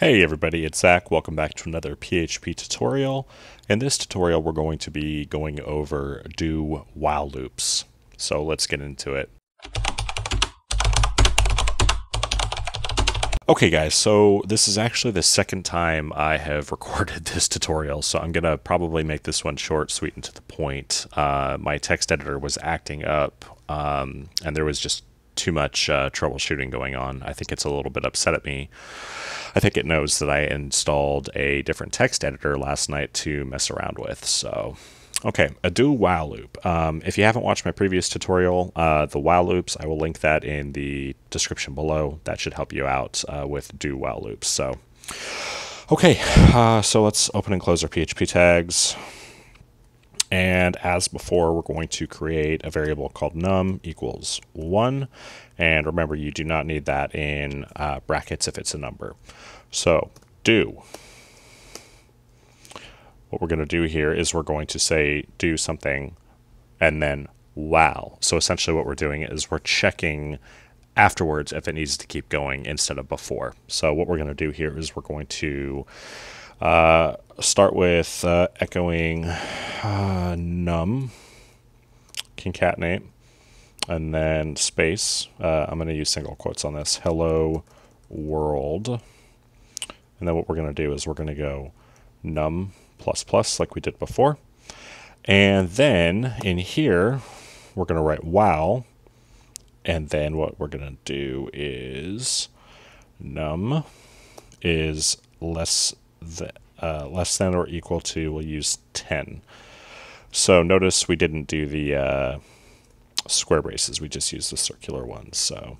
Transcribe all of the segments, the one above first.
Hey everybody, it's Zach. Welcome back to another PHP tutorial. In this tutorial, we're going to be going over do while loops. So let's get into it. Okay guys, so this is actually the second time I have recorded this tutorial, so I'm going to probably make this one short, sweet, and to the point. Uh, my text editor was acting up, um, and there was just too much uh, troubleshooting going on. I think it's a little bit upset at me. I think it knows that I installed a different text editor last night to mess around with. So, okay, a do while loop. Um, if you haven't watched my previous tutorial, uh, the while loops, I will link that in the description below. That should help you out uh, with do while loops. So, okay, uh, so let's open and close our PHP tags. And as before, we're going to create a variable called num equals 1. And remember, you do not need that in uh, brackets if it's a number. So do. What we're going to do here is we're going to say do something and then while. So essentially what we're doing is we're checking afterwards if it needs to keep going instead of before. So what we're going to do here is we're going to uh, start with uh, echoing uh, num, concatenate, and then space. Uh, I'm going to use single quotes on this. Hello world. And then what we're going to do is we're going to go num plus plus like we did before. And then in here, we're going to write while. And then what we're going to do is num is less the, uh, less than or equal to, we'll use 10. So notice we didn't do the uh, square braces, we just used the circular ones. So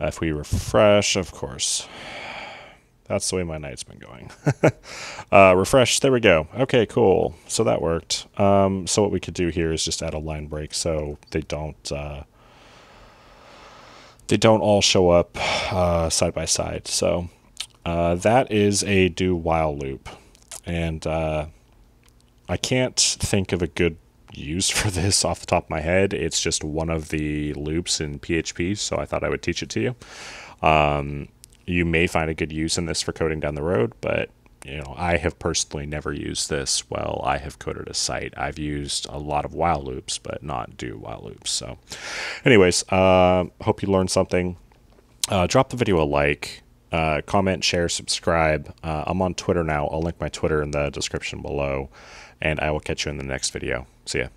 if we refresh, of course, that's the way my night's been going. uh, refresh, there we go. Okay, cool. So that worked. Um, so what we could do here is just add a line break so they don't uh, they don't all show up uh, side by side. So uh, that is a do while loop. And uh, I can't think of a good use for this off the top of my head. It's just one of the loops in PHP, so I thought I would teach it to you. Um, you may find a good use in this for coding down the road, but you know, I have personally never used this while I have coded a site. I've used a lot of while loops, but not do while loops. So, anyways, uh, hope you learned something. Uh, drop the video a like uh, comment, share, subscribe. Uh, I'm on Twitter now. I'll link my Twitter in the description below, and I will catch you in the next video. See ya.